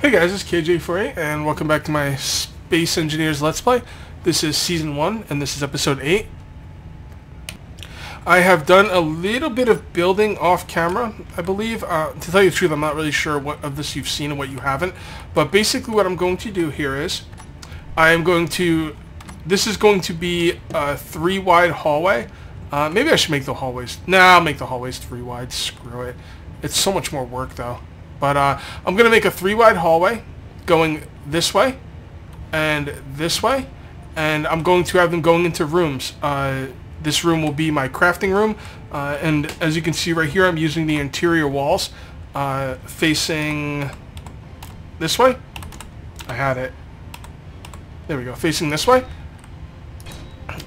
Hey guys, it's Kage848 and welcome back to my Space Engineers Let's Play. This is Season 1 and this is Episode 8. I have done a little bit of building off camera, I believe. Uh, to tell you the truth, I'm not really sure what of this you've seen and what you haven't. But basically what I'm going to do here is, I am going to, this is going to be a three wide hallway. Uh, maybe I should make the hallways, nah, I'll make the hallways three wide, screw it. It's so much more work though. But uh, I'm going to make a three wide hallway going this way and this way. And I'm going to have them going into rooms. Uh, this room will be my crafting room. Uh, and as you can see right here, I'm using the interior walls uh, facing this way. I had it. There we go. Facing this way.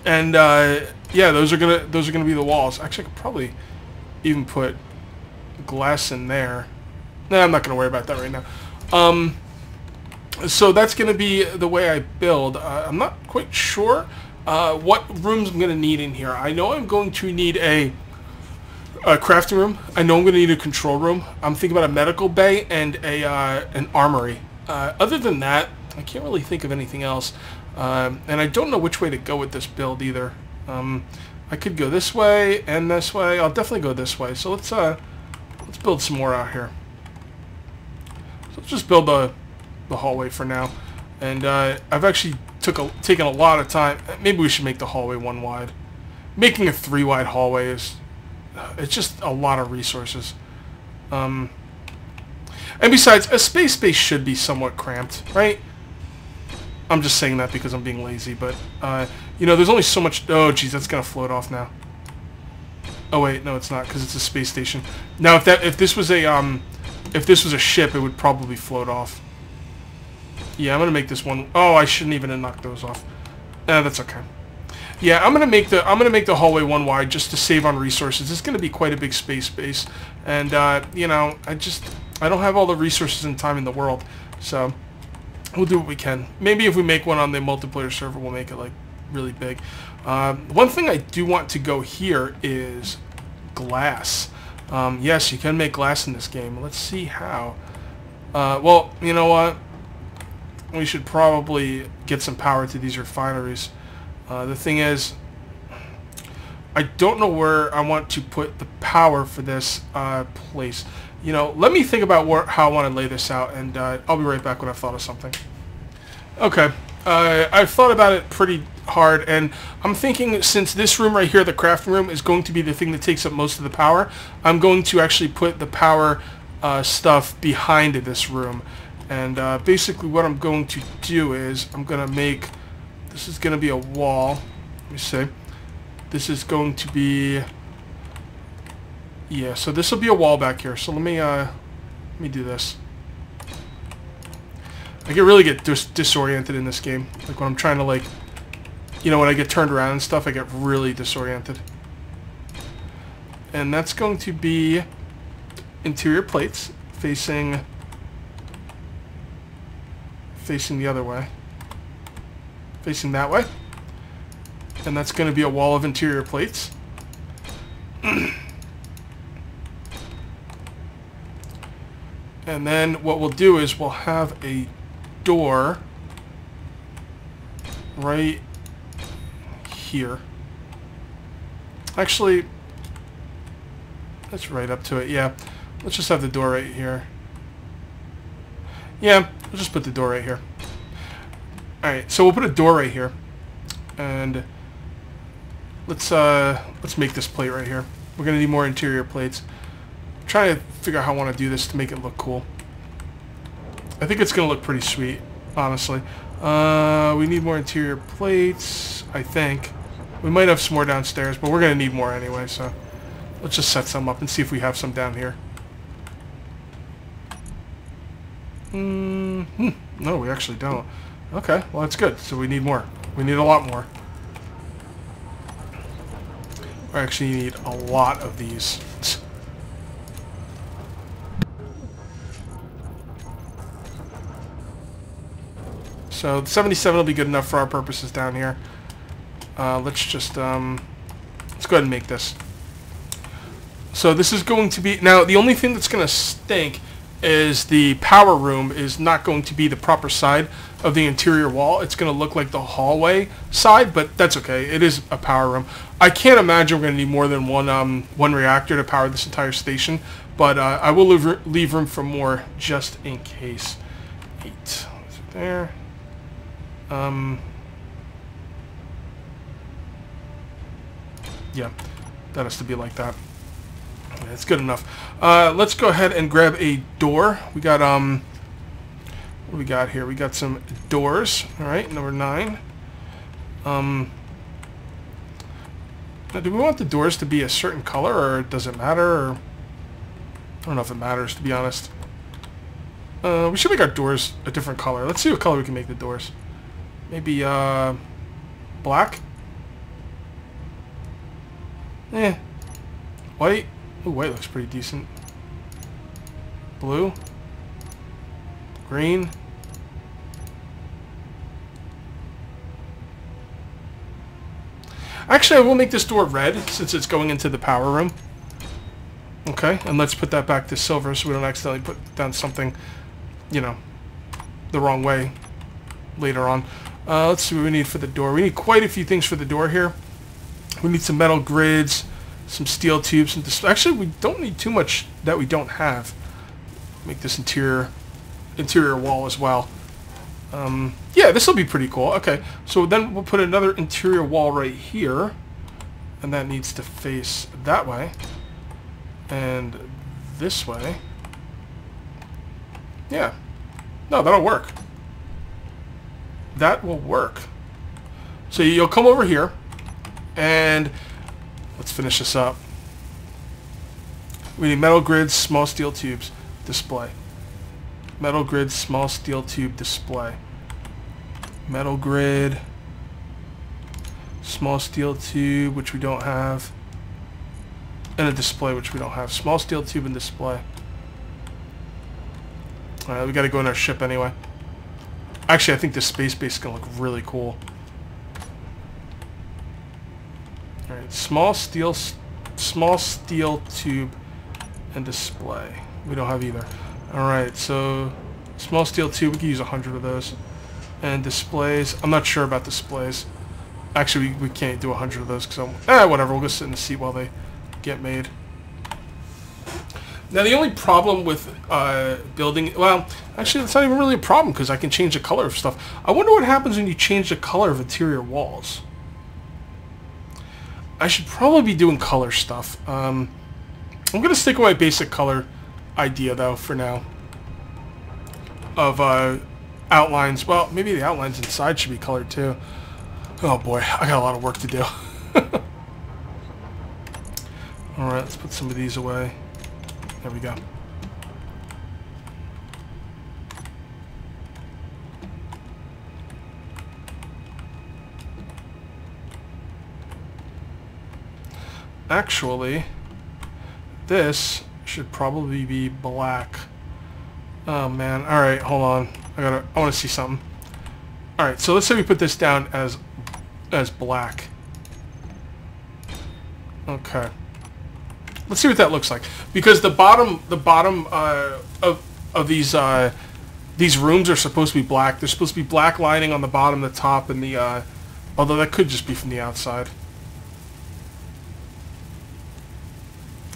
And uh, yeah, those are gonna those are gonna be the walls. Actually, I could probably even put glass in there. Nah, I'm not going to worry about that right now. Um, so that's going to be the way I build. Uh, I'm not quite sure uh, what rooms I'm going to need in here. I know I'm going to need a, a crafting room. I know I'm going to need a control room. I'm thinking about a medical bay and a uh, an armory. Uh, other than that, I can't really think of anything else. Um, and I don't know which way to go with this build either. Um, I could go this way and this way. I'll definitely go this way. So let's uh, let's build some more out here. Let's just build the, the hallway for now. And uh, I've actually took a, taken a lot of time. Maybe we should make the hallway one wide. Making a three wide hallway is it's just a lot of resources. Um, and besides, a space base should be somewhat cramped, right? I'm just saying that because I'm being lazy, but, uh, you know, there's only so much... Oh, geez, that's going to float off now. Oh, wait, no, it's not, because it's a space station. Now, if that if this was a, um, if this was a ship, it would probably float off. Yeah, I'm gonna make this one. Oh, I shouldn't even have knocked those off. Eh, that's okay. Yeah, I'm gonna make the I'm gonna make the hallway one wide just to save on resources. It's gonna be quite a big space base, and uh, you know, I just I don't have all the resources and time in the world, so we'll do what we can. Maybe if we make one on the multiplayer server, we'll make it like really big. Um, one thing I do want to go here is glass. Um, yes, you can make glass in this game. Let's see how. Uh, well, you know what? We should probably get some power to these refineries. Uh, the thing is, I don't know where I want to put the power for this uh, place. You know, let me think about where, how I want to lay this out, and uh, I'll be right back when I've thought of something. Okay, uh, I've thought about it pretty hard, and I'm thinking since this room right here, the crafting room, is going to be the thing that takes up most of the power, I'm going to actually put the power uh, stuff behind this room. And uh, basically what I'm going to do is I'm going to make, this is going to be a wall. Let me see. This is going to be, yeah, so this will be a wall back here. So let me, uh, let me do this. I get really get dis disoriented in this game. Like when I'm trying to like, you know, when I get turned around and stuff, I get really disoriented. And that's going to be interior plates facing facing the other way. Facing that way. And that's going to be a wall of interior plates. and then what we'll do is we'll have a door right here. Actually, that's right up to it, yeah. Let's just have the door right here. Yeah, we'll just put the door right here. Alright, so we'll put a door right here. And let's uh let's make this plate right here. We're gonna need more interior plates. I'm trying to figure out how I want to do this to make it look cool. I think it's to look pretty sweet, honestly. Uh, we need more interior plates, I think. We might have some more downstairs, but we're going to need more anyway, so let's just set some up and see if we have some down here. Mm hmm. No, we actually don't. Okay, well that's good. So we need more. We need a lot more. We actually need a lot of these. So 77 will be good enough for our purposes down here. Uh, let's just, um, let's go ahead and make this. So this is going to be, now the only thing that's going to stink is the power room is not going to be the proper side of the interior wall. It's going to look like the hallway side, but that's okay. It is a power room. I can't imagine we're going to need more than one um, one reactor to power this entire station, but uh, I will leave, leave room for more just in case. Eight. There. Um, yeah, that has to be like that. That's good enough. Uh, let's go ahead and grab a door. We got, um, what we got here? We got some doors. All right, number nine. Um, now, do we want the doors to be a certain color, or does it matter? Or, I don't know if it matters, to be honest. Uh, we should make our doors a different color. Let's see what color we can make the doors. Maybe, uh, black? Eh. White? Ooh, white looks pretty decent. Blue. Green. Actually, I will make this door red since it's going into the power room. Okay, and let's put that back to silver so we don't accidentally put down something, you know, the wrong way later on. Uh, let's see what we need for the door. We need quite a few things for the door here. We need some metal grids, some steel tubes. Actually, we don't need too much that we don't have. Make this interior interior wall as well. Um, yeah, this will be pretty cool. Okay, so then we'll put another interior wall right here. And that needs to face that way. And this way. Yeah. No, that'll work. That will work. So you'll come over here. And let's finish this up. We need metal grids, small steel tubes, display. Metal grid, small steel tube display. Metal grid, small steel tube, which we don't have, and a display, which we don't have. Small steel tube and display. Alright, we gotta go in our ship anyway. Actually, I think this space base is gonna look really cool. Alright, small steel, small steel tube and display. We don't have either. Alright, so small steel tube, we can use a hundred of those. And displays, I'm not sure about displays. Actually, we, we can't do a hundred of those because I'm, eh, whatever, we'll just sit in the seat while they get made. Now the only problem with uh, building, well, actually that's not even really a problem because I can change the color of stuff. I wonder what happens when you change the color of interior walls. I should probably be doing color stuff. Um, I'm going to stick with my basic color idea, though, for now. Of uh, outlines. Well, maybe the outlines inside should be colored, too. Oh, boy. I got a lot of work to do. Alright, let's put some of these away. There we go. Actually, this should probably be black. Oh man. Alright, hold on. I gotta I wanna see something. Alright, so let's say we put this down as as black. Okay. Let's see what that looks like. Because the bottom the bottom uh, of of these uh, these rooms are supposed to be black. There's supposed to be black lining on the bottom, the top, and the uh, although that could just be from the outside.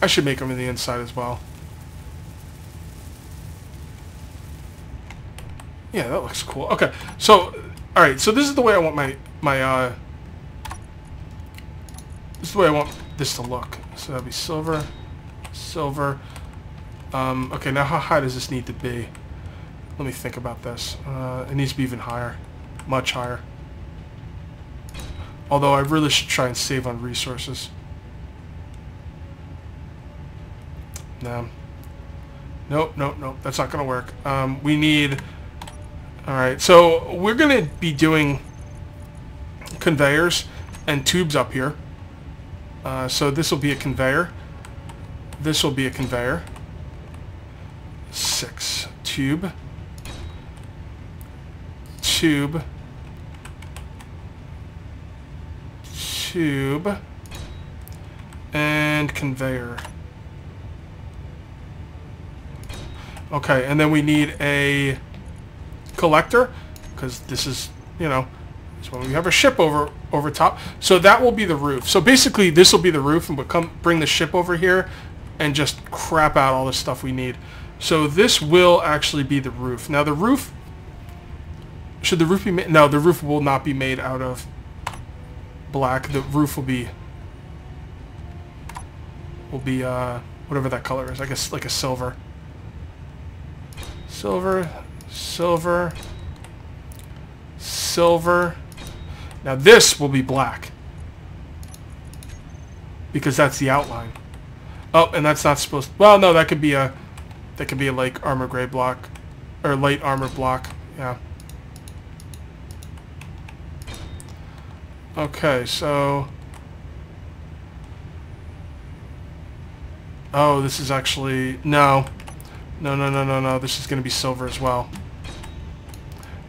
I should make them in the inside as well. Yeah, that looks cool. Okay, so, alright, so this is the way I want my, my, uh, this is the way I want this to look. So that'd be silver, silver. Um, okay, now how high does this need to be? Let me think about this. Uh, it needs to be even higher. Much higher. Although I really should try and save on resources. No. Nope, nope, nope. That's not going to work. Um, we need... Alright, so we're going to be doing conveyors and tubes up here. Uh, so this will be a conveyor. This will be a conveyor. Six. Tube. Tube. Tube. And conveyor. Okay, and then we need a collector, because this is, you know, it's when we have a ship over over top. So that will be the roof. So basically, this will be the roof, and we'll come bring the ship over here and just crap out all the stuff we need. So this will actually be the roof. Now the roof, should the roof be made? No, the roof will not be made out of black. The roof will be will be uh, whatever that color is. I guess like a silver. Silver, silver, silver. Now this will be black. Because that's the outline. Oh, and that's not supposed... To, well, no, that could be a... That could be a like armor gray block. Or light armor block. Yeah. Okay, so... Oh, this is actually... No. No, no, no, no, no. This is going to be silver as well.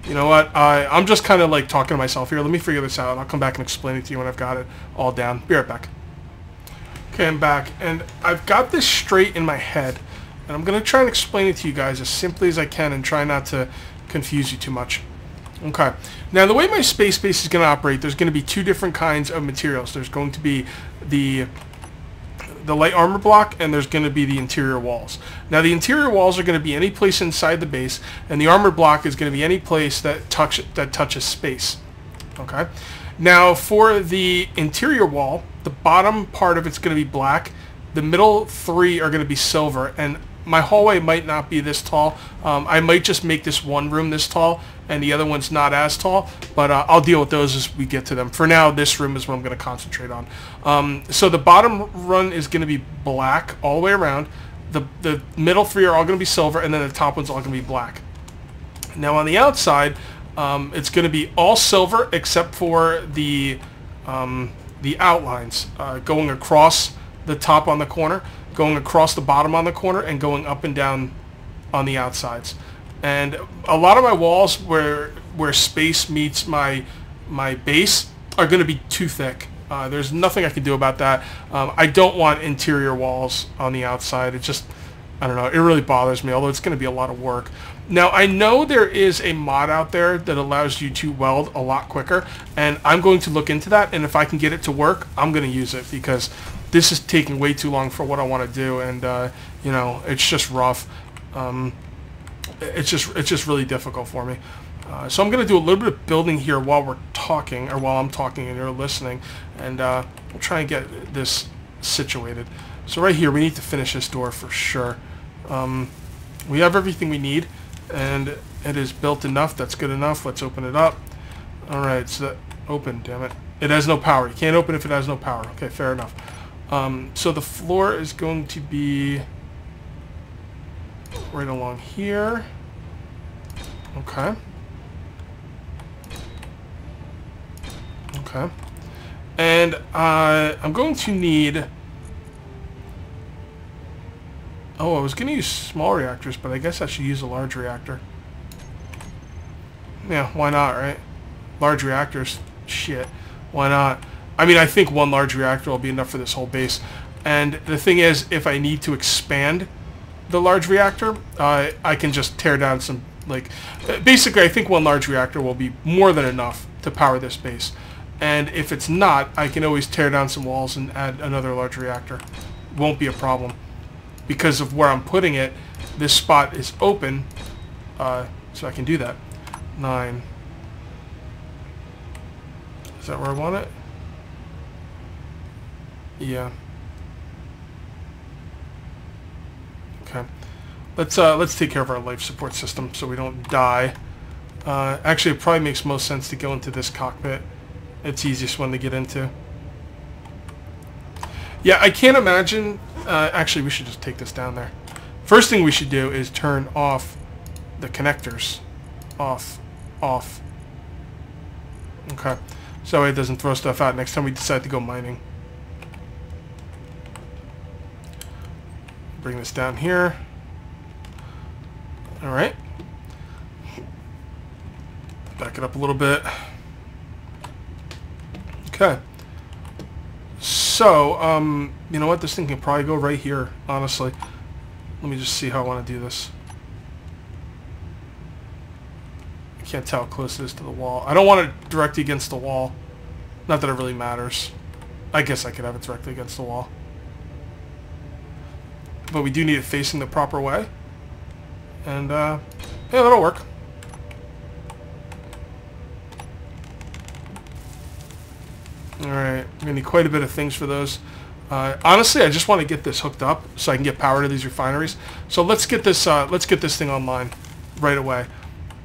You know what? I, I'm just kind of like talking to myself here. Let me figure this out. I'll come back and explain it to you when I've got it all down. Be right back. Okay, I'm back. And I've got this straight in my head. And I'm going to try and explain it to you guys as simply as I can and try not to confuse you too much. Okay. Now, the way my space base is going to operate, there's going to be two different kinds of materials. There's going to be the the light armor block and there's going to be the interior walls. Now the interior walls are going to be any place inside the base and the armor block is going to be any place that touch that touches space. Okay. Now for the interior wall, the bottom part of it's going to be black. The middle three are going to be silver and my hallway might not be this tall. Um, I might just make this one room this tall and the other one's not as tall, but uh, I'll deal with those as we get to them. For now, this room is what I'm going to concentrate on. Um, so the bottom run is going to be black all the way around. The, the middle three are all going to be silver, and then the top one's all going to be black. Now on the outside, um, it's going to be all silver except for the, um, the outlines uh, going across the top on the corner going across the bottom on the corner and going up and down on the outsides. And a lot of my walls where where space meets my my base are going to be too thick. Uh, there's nothing I can do about that. Um, I don't want interior walls on the outside. It just, I don't know, it really bothers me, although it's going to be a lot of work. Now, I know there is a mod out there that allows you to weld a lot quicker, and I'm going to look into that, and if I can get it to work, I'm going to use it, because this is taking way too long for what I want to do, and uh, you know, it's just rough. Um, it's just it's just really difficult for me. Uh, so I'm going to do a little bit of building here while we're talking, or while I'm talking and you're listening, and uh, we'll try and get this situated. So right here, we need to finish this door for sure. Um, we have everything we need, and it is built enough. That's good enough. Let's open it up. All right, so that open. Damn it! It has no power. You can't open if it has no power. Okay, fair enough. Um, so the floor is going to be right along here. Okay. Okay. And uh, I'm going to need... Oh, I was going to use small reactors, but I guess I should use a large reactor. Yeah, why not, right? Large reactors. Shit. Why not? I mean, I think one large reactor will be enough for this whole base. And the thing is, if I need to expand the large reactor, uh, I can just tear down some, like, basically I think one large reactor will be more than enough to power this base. And if it's not, I can always tear down some walls and add another large reactor. Won't be a problem. Because of where I'm putting it, this spot is open, uh, so I can do that. Nine. Is that where I want it? Yeah. Okay. Let's uh, let's take care of our life support system so we don't die. Uh, actually, it probably makes most sense to go into this cockpit. It's easiest one to get into. Yeah, I can't imagine... Uh, actually, we should just take this down there. First thing we should do is turn off the connectors. Off. Off. Okay. So it doesn't throw stuff out next time we decide to go mining. bring this down here. All right. Back it up a little bit. Okay. So, um, you know what? This thing can probably go right here, honestly. Let me just see how I want to do this. I can't tell how close it is to the wall. I don't want it directly against the wall. Not that it really matters. I guess I could have it directly against the wall. But we do need it facing the proper way. And, uh, yeah, that'll work. Alright, we're going to need quite a bit of things for those. Uh, honestly, I just want to get this hooked up so I can get power to these refineries. So let's get this, uh, let's get this thing online right away.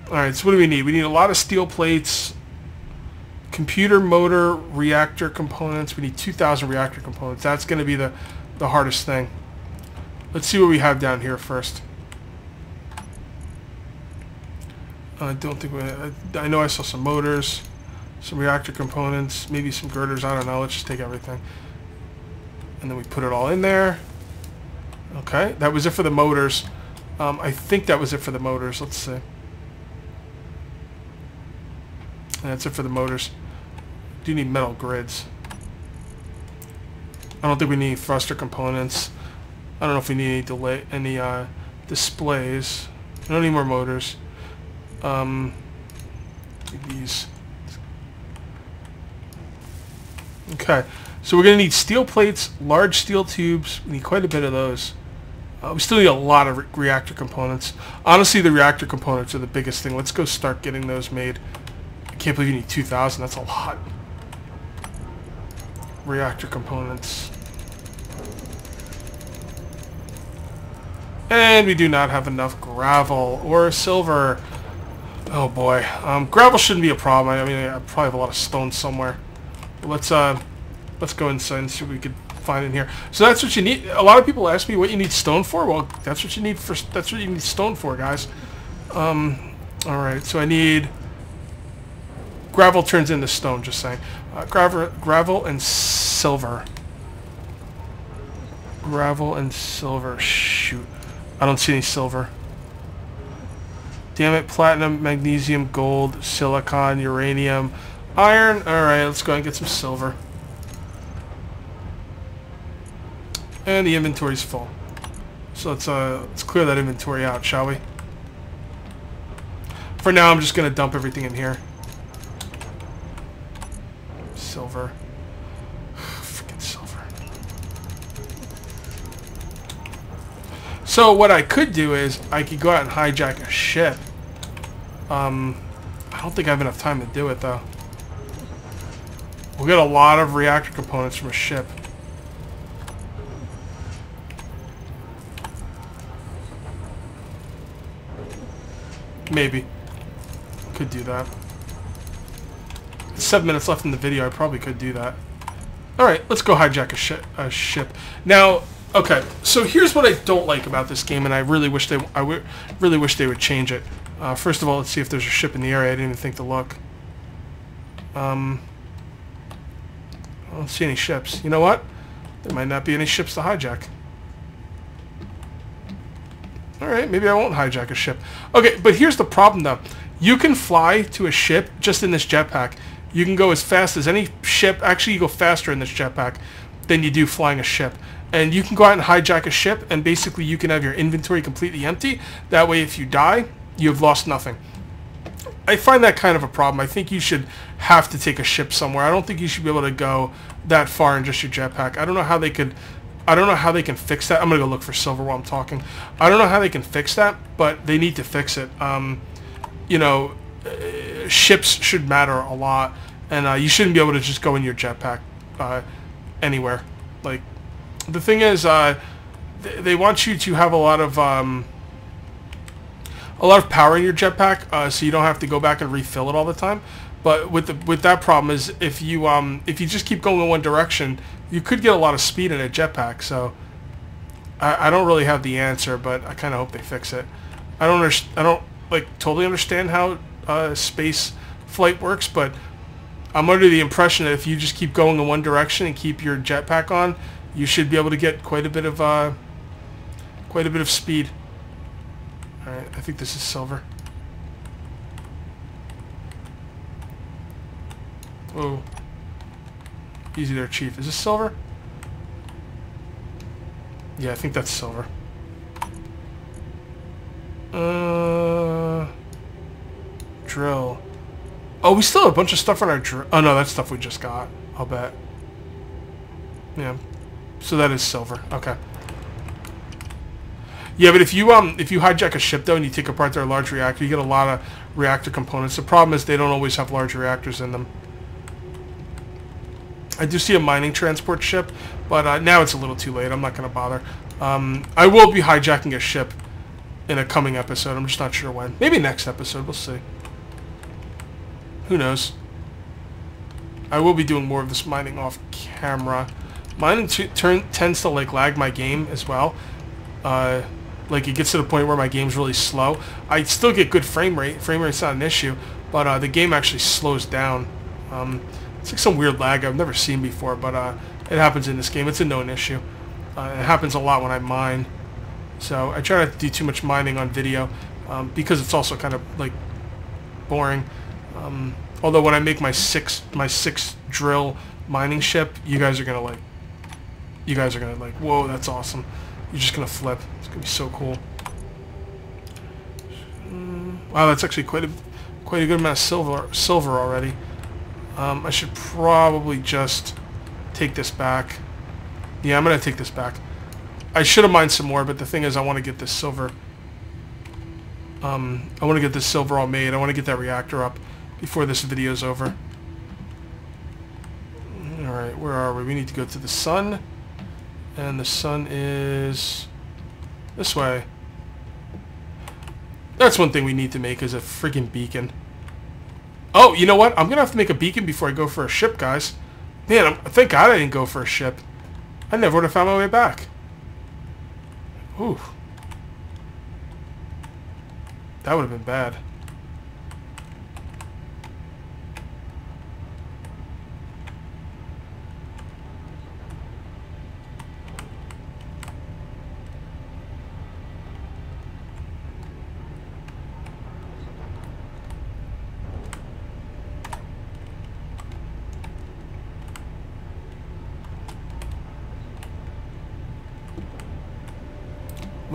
Alright, so what do we need? We need a lot of steel plates, computer motor reactor components. We need 2,000 reactor components. That's going to be the, the hardest thing. Let's see what we have down here first. I don't think we... I, I know I saw some motors, some reactor components, maybe some girders. I don't know. Let's just take everything. And then we put it all in there. Okay, that was it for the motors. Um, I think that was it for the motors. Let's see. That's it for the motors. Do you need metal grids. I don't think we need thruster components. I don't know if we need any delay, any uh, displays. I don't need more motors. Um, these. Okay, so we're going to need steel plates, large steel tubes. We need quite a bit of those. Uh, we still need a lot of re reactor components. Honestly, the reactor components are the biggest thing. Let's go start getting those made. I can't believe you need 2,000. That's a lot. Reactor components. And we do not have enough gravel or silver. Oh boy. Um, gravel shouldn't be a problem. I mean, I probably have a lot of stone somewhere. Let's uh, let's go inside and see what we could find in here. So that's what you need. A lot of people ask me what you need stone for. Well, that's what you need for. That's what you need stone for, guys. Um, all right. So I need gravel turns into stone. Just saying. Uh, gravel, gravel and silver. Gravel and silver. Shoot. I don't see any silver. Damn it, platinum, magnesium, gold, silicon, uranium, iron. Alright, let's go and get some silver. And the inventory's full. So let's, uh, let's clear that inventory out, shall we? For now, I'm just going to dump everything in here. Silver. Freaking silver. So what I could do is I could go out and hijack a ship. Um, I don't think I have enough time to do it though. We'll get a lot of reactor components from a ship. Maybe. Could do that. Seven minutes left in the video, I probably could do that. Alright, let's go hijack a, shi a ship. Now, Okay, so here's what I don't like about this game, and I really wish they I really wish they would change it. Uh, first of all, let's see if there's a ship in the area. I didn't even think to look. Um, I don't see any ships. You know what? There might not be any ships to hijack. Alright, maybe I won't hijack a ship. Okay, but here's the problem though. You can fly to a ship just in this jetpack. You can go as fast as any ship. Actually, you go faster in this jetpack than you do flying a ship and you can go out and hijack a ship and basically you can have your inventory completely empty. That way if you die, you have lost nothing. I find that kind of a problem. I think you should have to take a ship somewhere. I don't think you should be able to go that far in just your jetpack. I don't know how they could I don't know how they can fix that. I'm going to go look for silver while I'm talking. I don't know how they can fix that, but they need to fix it. Um, you know, uh, ships should matter a lot, and uh, you shouldn't be able to just go in your jetpack uh, anywhere. Like, the thing is, uh, th they want you to have a lot of um, a lot of power in your jetpack, uh, so you don't have to go back and refill it all the time. But with the with that problem is if you um, if you just keep going in one direction, you could get a lot of speed in a jetpack. So I, I don't really have the answer, but I kind of hope they fix it. I don't I don't like totally understand how uh, space flight works, but I'm under the impression that if you just keep going in one direction and keep your jetpack on, you should be able to get quite a bit of uh, quite a bit of speed. All right, I think this is silver. Oh, easy there, Chief. Is this silver? Yeah, I think that's silver. Uh, drill. Oh, we still have a bunch of stuff on our drill. Oh, no, that's stuff we just got. I'll bet. Yeah. So that is silver. Okay. Yeah, but if you um if you hijack a ship though and you take apart their large reactor, you get a lot of reactor components. The problem is they don't always have large reactors in them. I do see a mining transport ship, but uh, now it's a little too late. I'm not going to bother. Um, I will be hijacking a ship in a coming episode. I'm just not sure when. Maybe next episode. We'll see. Who knows? I will be doing more of this mining off camera. Mining turn tends to like lag my game as well. Uh, like it gets to the point where my game's really slow. I still get good frame rate. Frame rate's not an issue, but uh, the game actually slows down. Um, it's like some weird lag I've never seen before, but uh, it happens in this game. It's a known issue. Uh, it happens a lot when I mine. So I try not to do too much mining on video um, because it's also kind of like boring. Um, although when I make my six my six drill mining ship, you guys are gonna like, you guys are gonna like, whoa, that's awesome. You're just gonna flip. It's gonna be so cool. Wow, that's actually quite a quite a good amount of silver silver already. Um, I should probably just take this back. Yeah, I'm gonna take this back. I should have mined some more, but the thing is, I want to get this silver. Um, I want to get this silver all made. I want to get that reactor up before this video is over. All right, where are we? We need to go to the sun. And the sun is this way. That's one thing we need to make is a freaking beacon. Oh, you know what? I'm going to have to make a beacon before I go for a ship, guys. Man, I'm, thank God I didn't go for a ship. I never would have found my way back. Ooh. That would have been bad.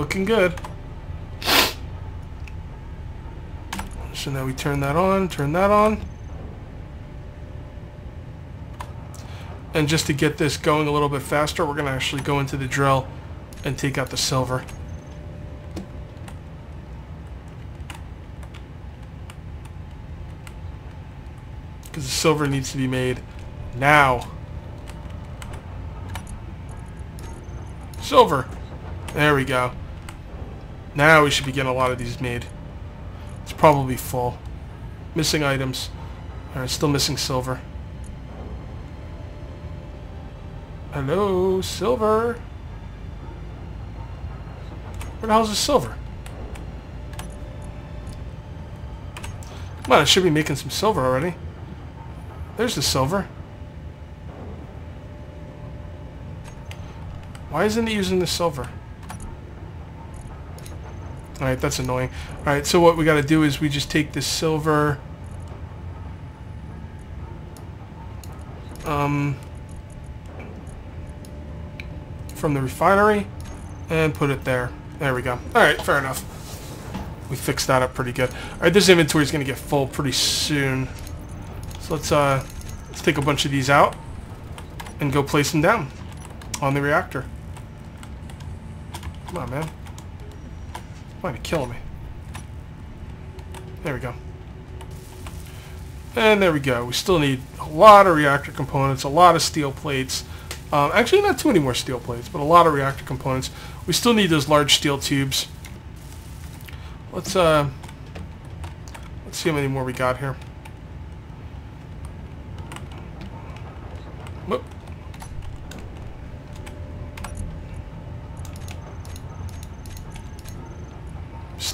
Looking good. So now we turn that on, turn that on. And just to get this going a little bit faster, we're going to actually go into the drill and take out the silver. Because the silver needs to be made now. Silver. There we go. Now we should be getting a lot of these made. It's probably full. Missing items. Alright, still missing silver. Hello, silver. Where the hell is the silver? On, I should be making some silver already. There's the silver. Why isn't it using the silver? Alright, that's annoying. Alright, so what we gotta do is we just take this silver... Um, from the refinery and put it there. There we go. Alright, fair enough. We fixed that up pretty good. Alright, this inventory is going to get full pretty soon. So let's, uh, let's take a bunch of these out and go place them down on the reactor. Come on, man. Might be killing me. There we go. And there we go. We still need a lot of reactor components, a lot of steel plates. Um, actually, not too many more steel plates, but a lot of reactor components. We still need those large steel tubes. Let's uh, let's see how many more we got here.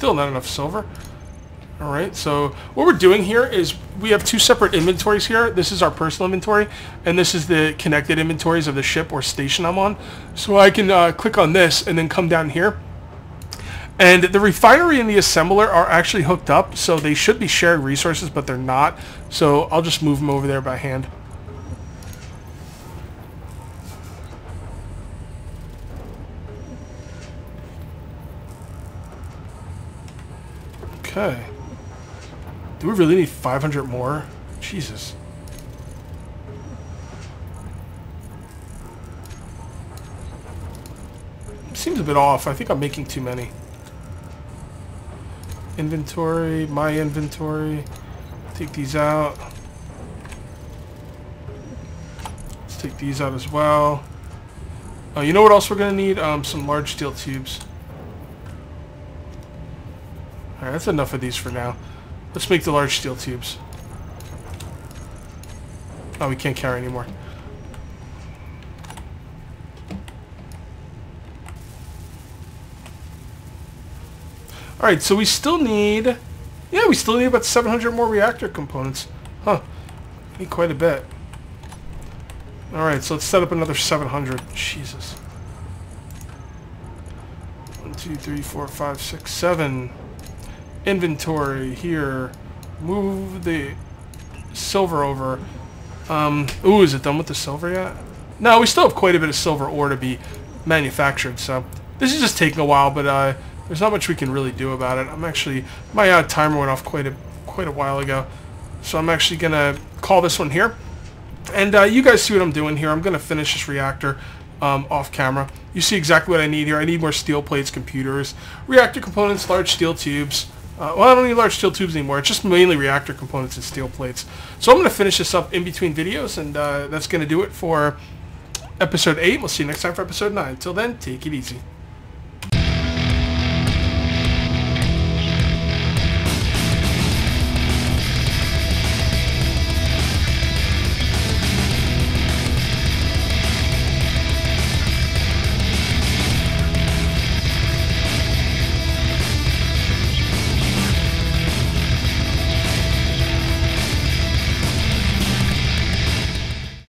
Still not enough silver. Alright, so what we're doing here is we have two separate inventories here. This is our personal inventory, and this is the connected inventories of the ship or station I'm on. So I can uh, click on this and then come down here. And the refinery and the assembler are actually hooked up, so they should be shared resources, but they're not. So I'll just move them over there by hand. Okay. Do we really need 500 more? Jesus. Seems a bit off. I think I'm making too many. Inventory, my inventory. Take these out. Let's take these out as well. Oh, you know what else we're going to need? Um, some large steel tubes. Alright, that's enough of these for now. Let's make the large steel tubes. Oh, we can't carry anymore. Alright, so we still need... Yeah, we still need about 700 more reactor components. Huh. Need quite a bit. Alright, so let's set up another 700. Jesus. 1, 2, 3, 4, 5, 6, 7. Inventory here. Move the silver over. Um, ooh, is it done with the silver yet? No, we still have quite a bit of silver ore to be manufactured, so this is just taking a while, but uh, there's not much we can really do about it. I'm actually, my uh, timer went off quite a, quite a while ago, so I'm actually going to call this one here. And uh, you guys see what I'm doing here. I'm going to finish this reactor um, off camera. You see exactly what I need here. I need more steel plates, computers, reactor components, large steel tubes, uh, well, I don't need large steel tubes anymore. It's just mainly reactor components and steel plates. So I'm going to finish this up in between videos, and uh, that's going to do it for episode 8. We'll see you next time for episode 9. Until then, take it easy.